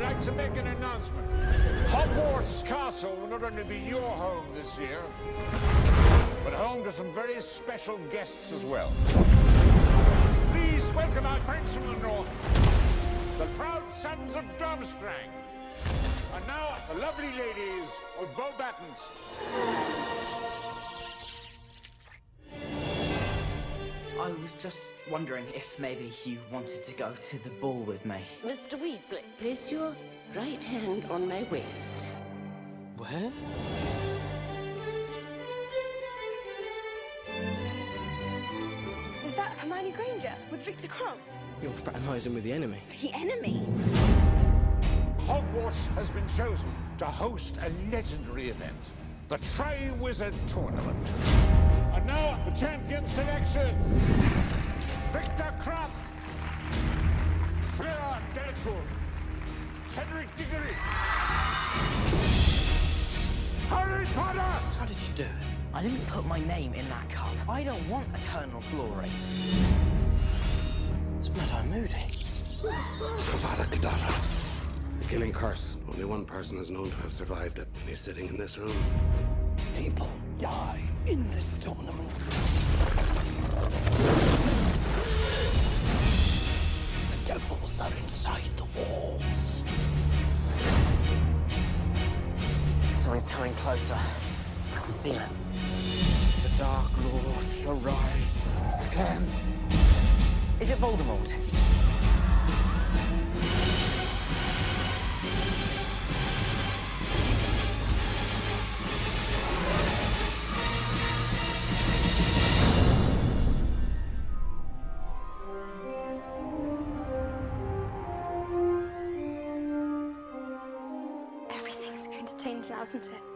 like to make an announcement. Hogwarts Castle will not only be your home this year, but home to some very special guests as well. Please welcome our friends from the north, the proud sons of Durmstrang. And now, the lovely ladies of Beauxbatons. I was just wondering if maybe you wanted to go to the ball with me. Mr. Weasley, place your right hand on my waist. Where? Is that Hermione Granger with Viktor Krum? You're fraternizing with the enemy. The enemy? Hogwarts has been chosen to host a legendary event, the Tri-Wizard Tournament. And now, the champion selection. Viktor Krum. Fleur Delacour. Cedric Diggory. Harry Potter! How did you do it? I didn't put my name in that cup. I don't want eternal glory. It's Mad-Eye Moody. Avada Kedavra. The killing curse. Only one person is known to have survived it, and he's sitting in this room. People die in this tournament. Devils are inside the walls. Something's coming closer. I can feel it. The Dark Lord shall rise again. Is it Voldemort? To change now, isn't it?